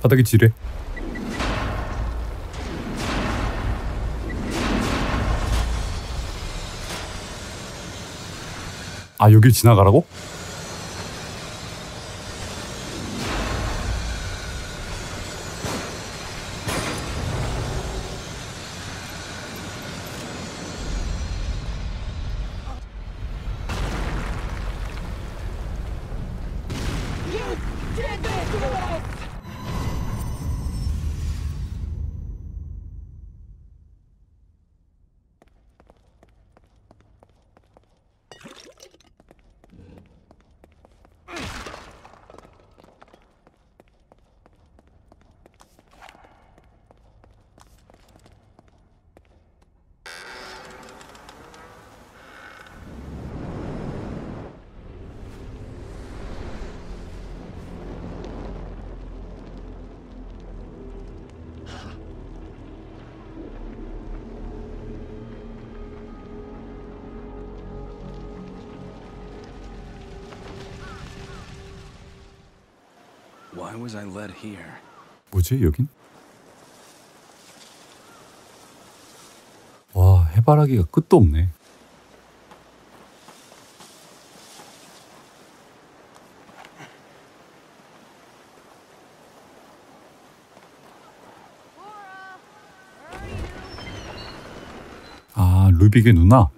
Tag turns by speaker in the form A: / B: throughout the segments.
A: 바닥이 지뢰. 아 여길 지나가라고?
B: Why was I led here?
A: 뭐지 여긴? 와 해바라기가 끝도 없네. 아 루빅의 누나.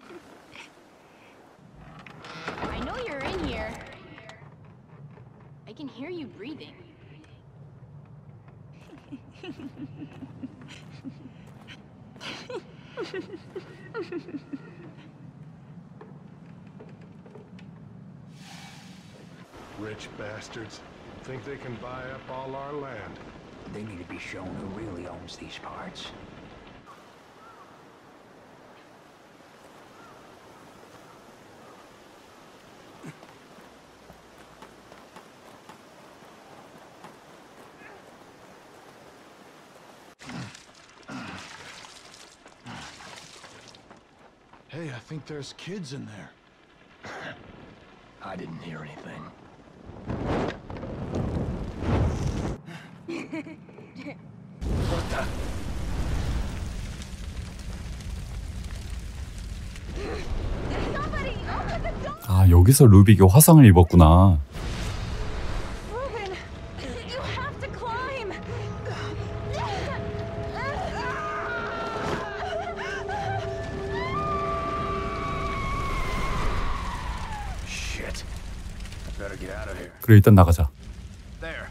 C: Hey, I think there's kids in there.
D: I didn't hear anything. what the?
E: Somebody, open the door!
A: 아 여기서 루빅이 화상을 입었구나. 그래 일단 나가자.
D: There.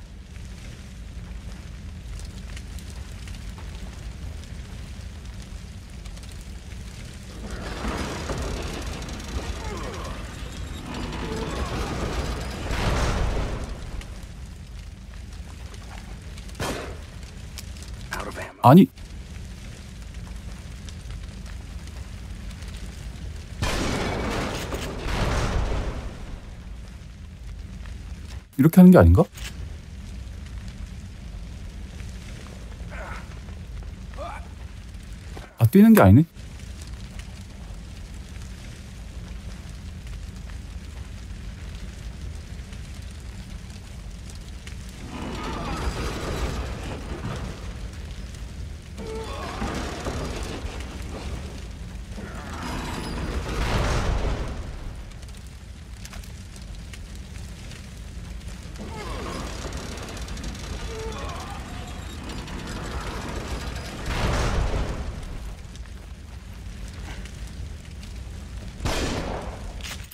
D: Out of ammo.
A: 아니 이렇게 하는 게 아닌가? 아 뛰는 게 아니네.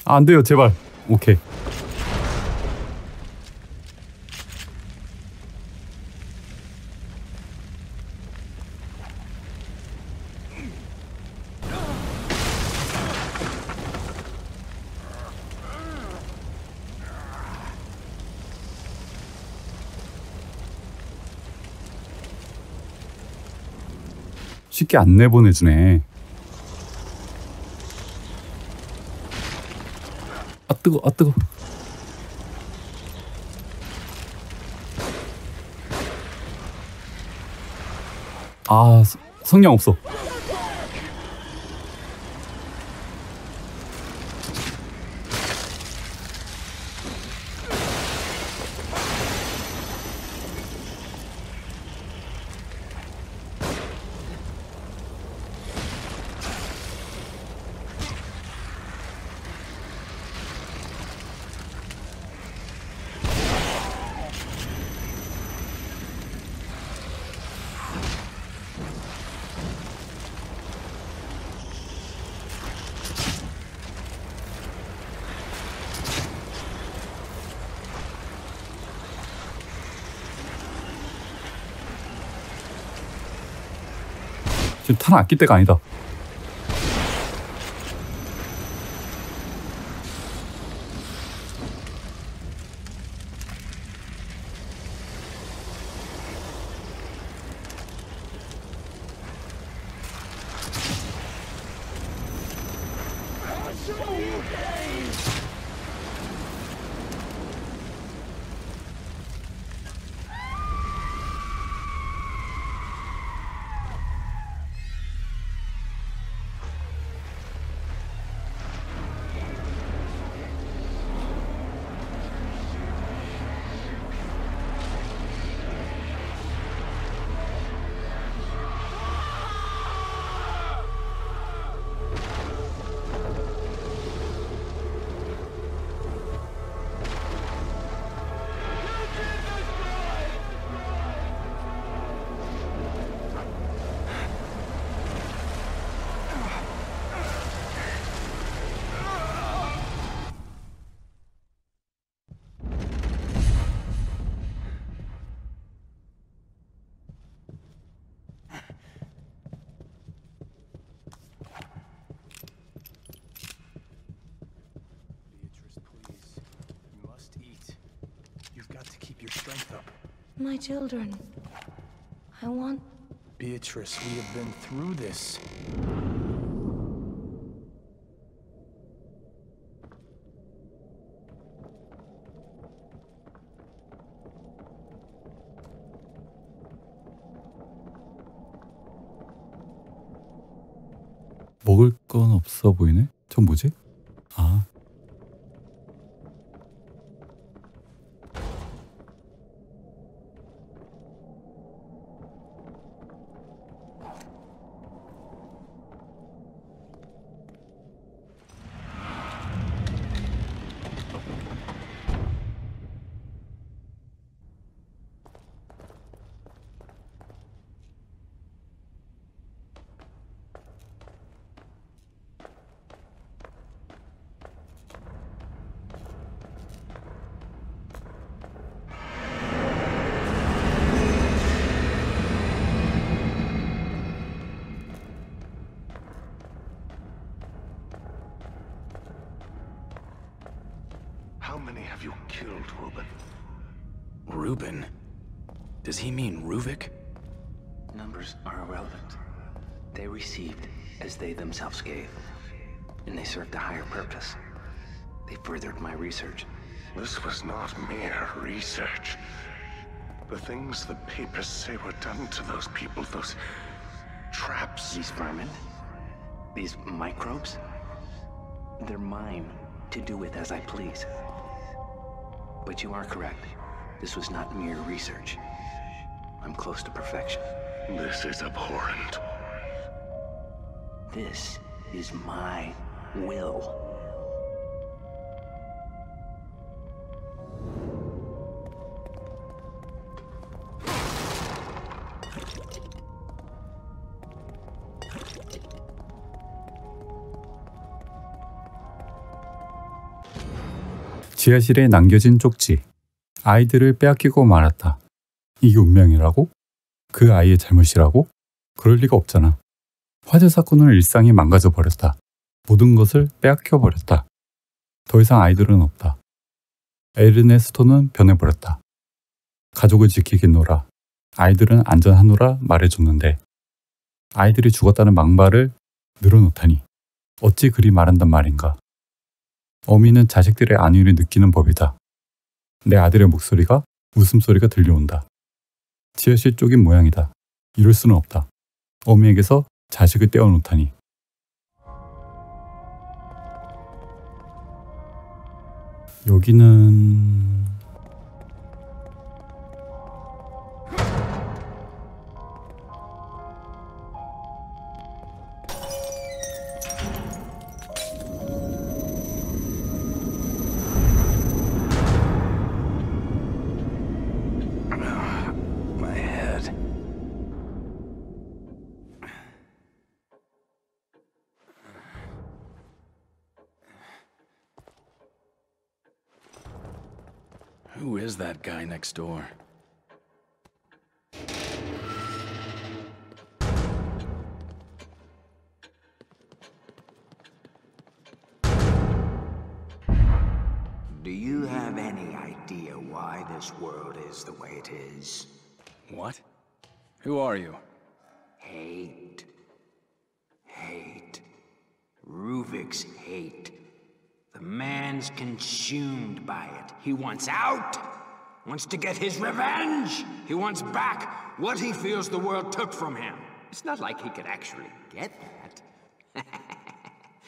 A: 안 돼요, 제발. 오케이. 쉽게 안 내보내주네. 뜨거, 아 뜨거. 아 서- 성냥 없어. 지금 탄 아낄 때가 아니다.
E: My children. I want.
D: Beatrice, we have been through this.
A: 먹을 건 없어 보이네? 전 뭐지?
C: How many have you killed, Reuben?
B: Reuben? Does he mean Ruvik?
F: Numbers are irrelevant. They received as they themselves gave, and they served a higher purpose. They furthered my research.
C: This was not mere research. The things the papers say were done to those people, those traps.
F: These vermin, these microbes, they're mine to do with as I please. But you are correct. This was not mere research. I'm close to perfection.
C: This is abhorrent.
F: This is my will.
A: 지하실에 남겨진 쪽지. 아이들을 빼앗기고 말았다. 이게 운명이라고? 그 아이의 잘못이라고? 그럴 리가 없잖아. 화재 사건으로 일상이 망가져 버렸다. 모든 것을 빼앗겨 버렸다. 더 이상 아이들은 없다. 에르네스토는 변해버렸다. 가족을 지키겠노라. 아이들은 안전하노라 말해줬는데 아이들이 죽었다는 막말을 늘어놓다니 어찌 그리 말한단 말인가. 어미는 자식들의 안위를 느끼는 법이다. 내 아들의 목소리가 웃음소리가 들려온다. 지하실 쪽인 모양이다. 이럴 수는 없다. 어미에게서 자식을 떼어놓다니. 여기는
B: is that guy next door?
F: Do you have any idea why this world is the way it is?
B: What? Who are you?
F: by it. He wants out. Wants to get his revenge. He wants back what he feels the world took from him. It's not like he could actually get that.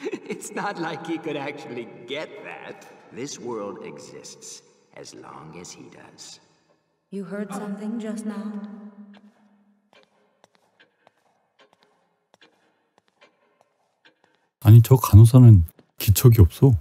F: it's not like he could actually get that. This world exists as long as he does.
E: You heard something just now?
A: 아니 저 간호사는 기척이 없어.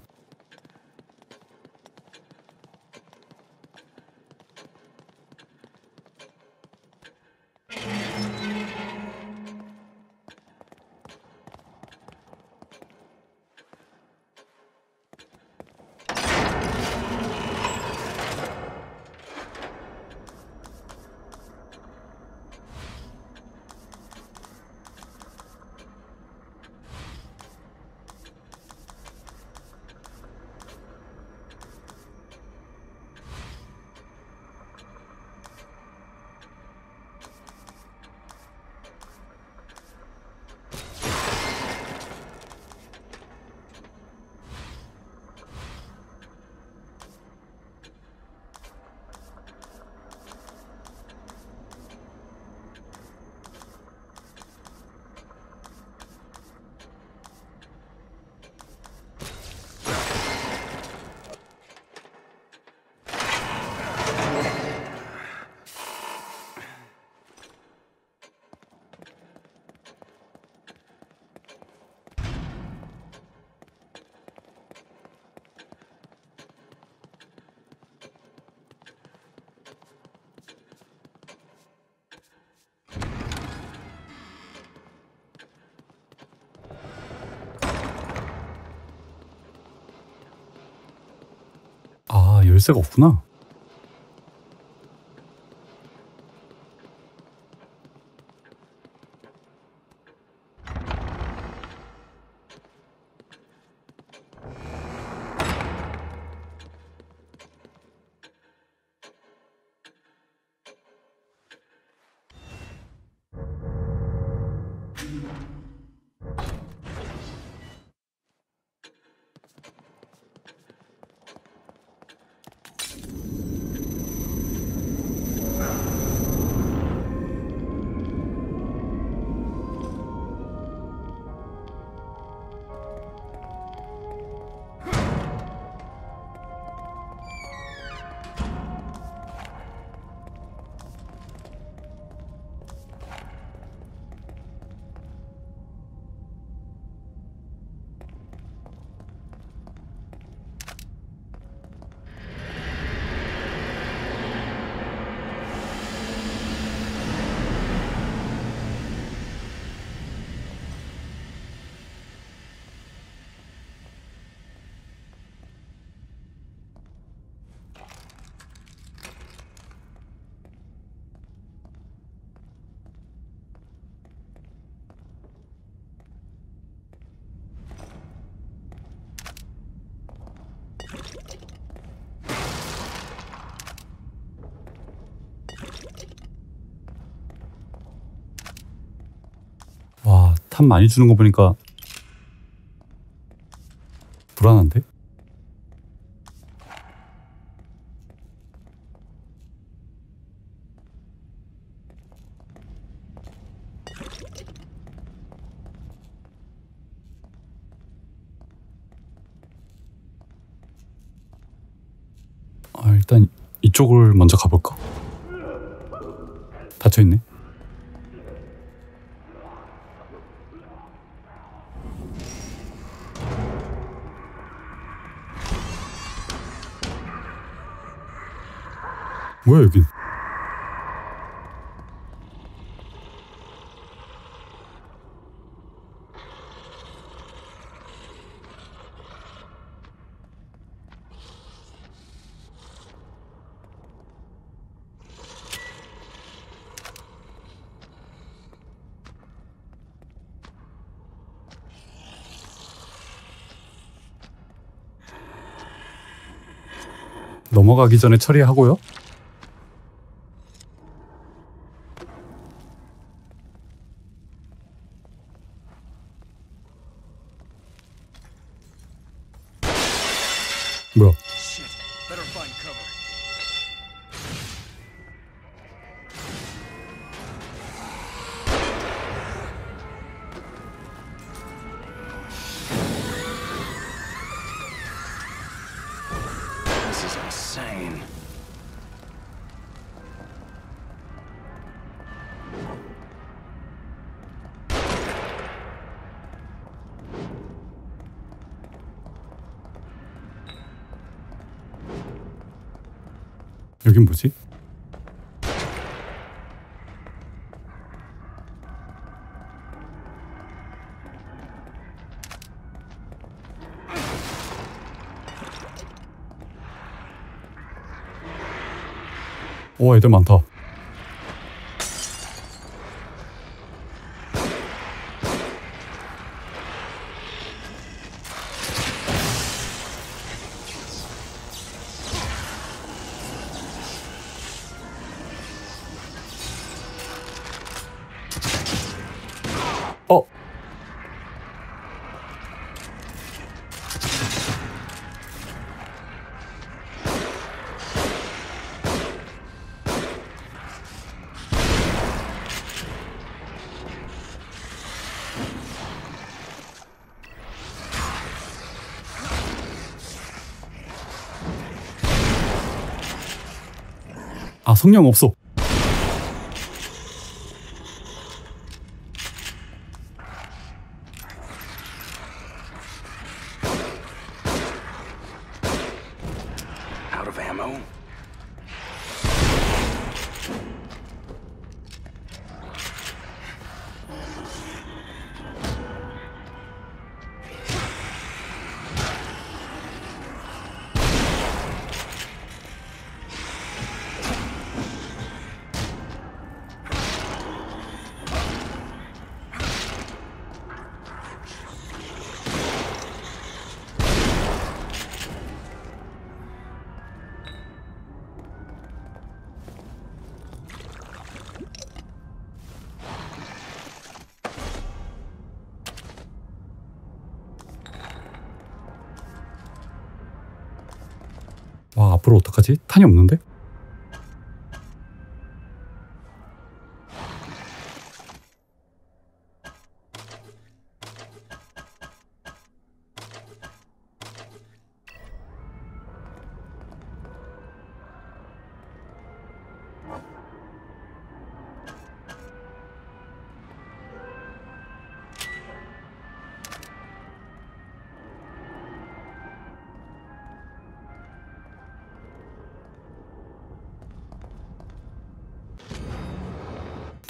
A: 열쇠가 없구나. 탑 많이 주는 거 보니까 불안한데? 아, 일단 이쪽을 먼저 가볼까? 닫혀있네. 뭐야 여긴? 넘어가기 전에 처리하고요. 오 애들 많다. 성령 없어. 앞으로 어떡하지? 탄이 없는데?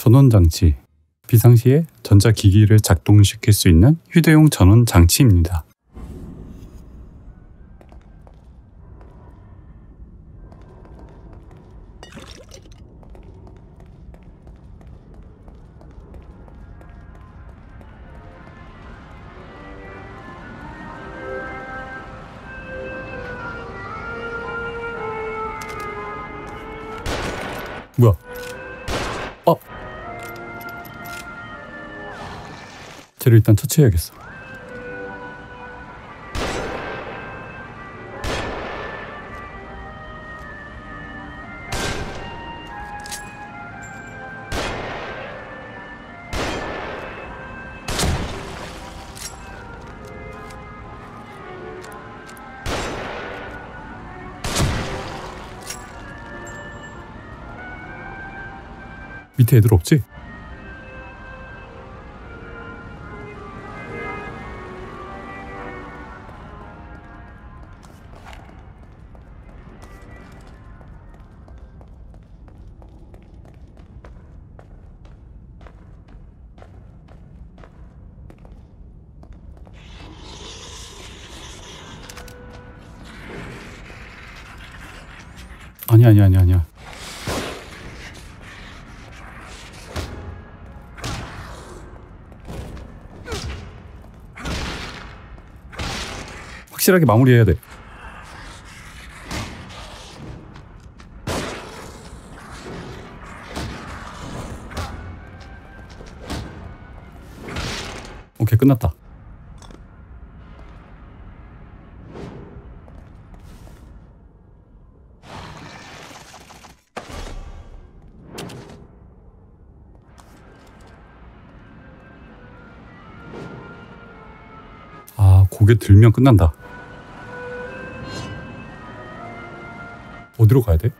A: 전원 장치. 비상시에 전자기기를 작동시킬 수 있는 휴대용 전원 장치입니다. 뭐야? 쟤를 일단 처치해야겠어. 밑에 애들 없지? 아니 아니 아니 아니야. 확실하게 마무리해야 돼. 오케이 끝났다. 고개 들면 끝난다. 어디로 가야 돼?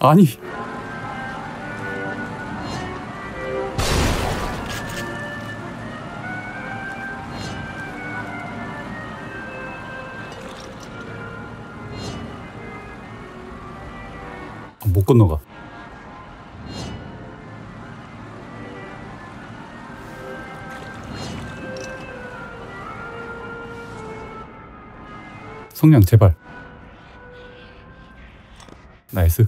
A: 아니. 건너가. 성냥 제발. 나이스.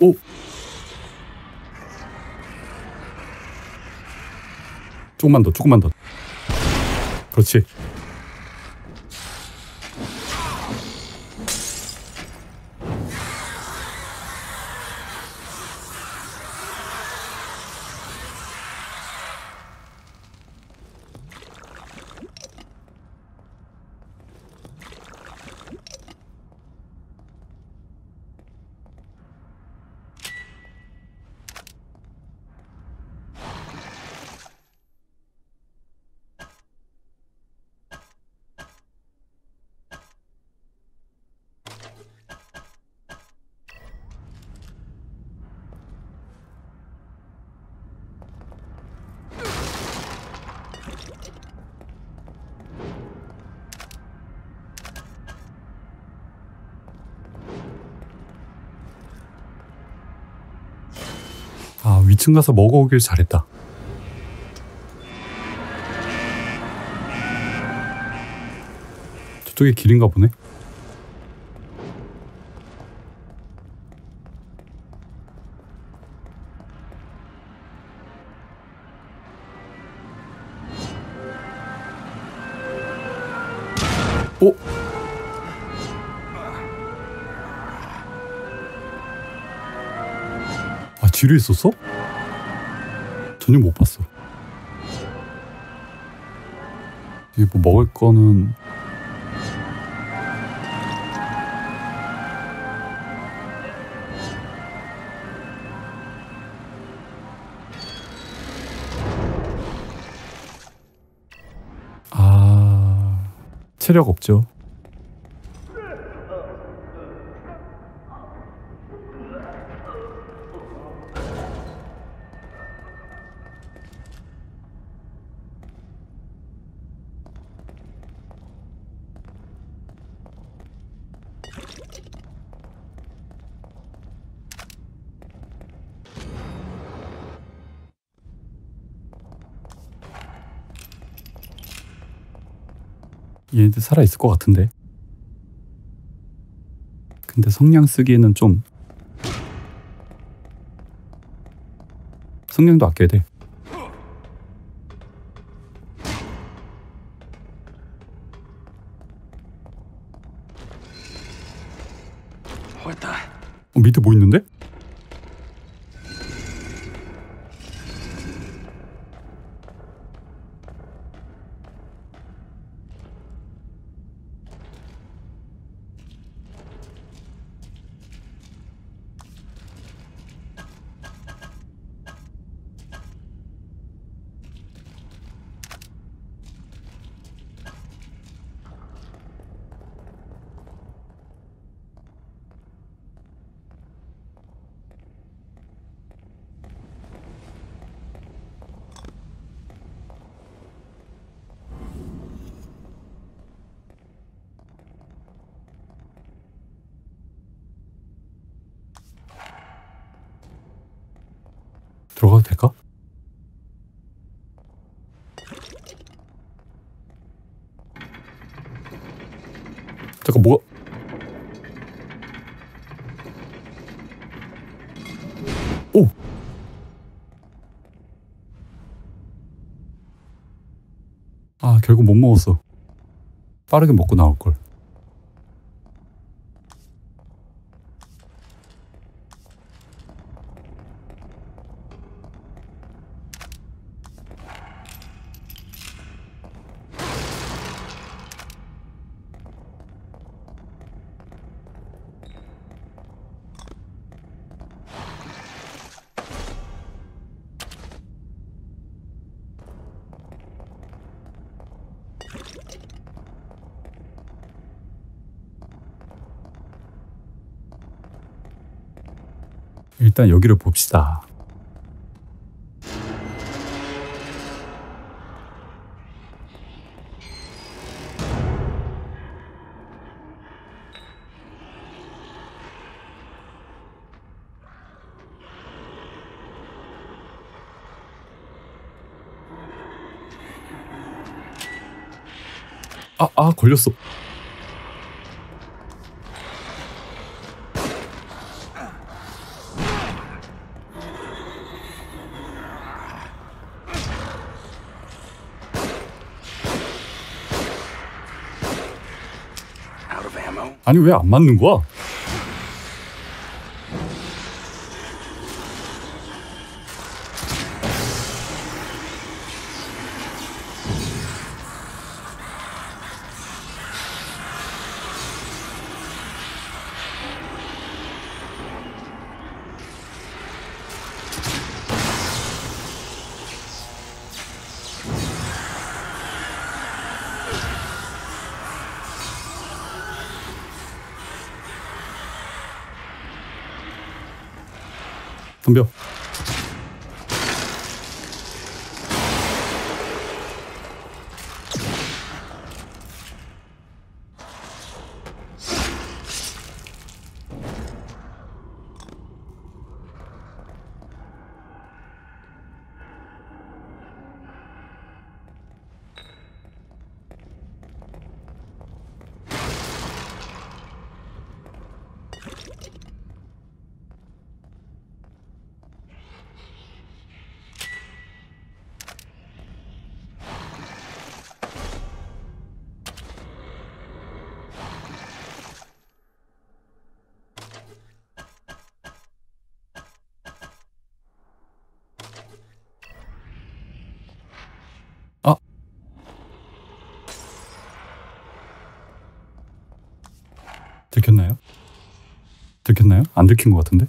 A: 오. 조금만 더, 조금만 더. 그렇지. 아, 위층 가서 먹어오길 잘했다. 저쪽에 길인가 보네. 오! 아, 뒤로 있었어? 전혀 못 봤어. 이게 뭐 먹을 거는 아 체력 없죠. 얘네들 살아 있을 것 같은데. 근데 성냥 쓰기에는 좀 성냥도 아껴야 돼. 들어가도 될까? 잠깐 뭐가 오! 아 결국 못 먹었어 빠르게 먹고 나올걸 일단 여기를 봅시다. 아, 아, 걸렸어. 아니, 왜 안 맞는 거야? 덤벼. 들켰나요? 안 들킨 것 같은데?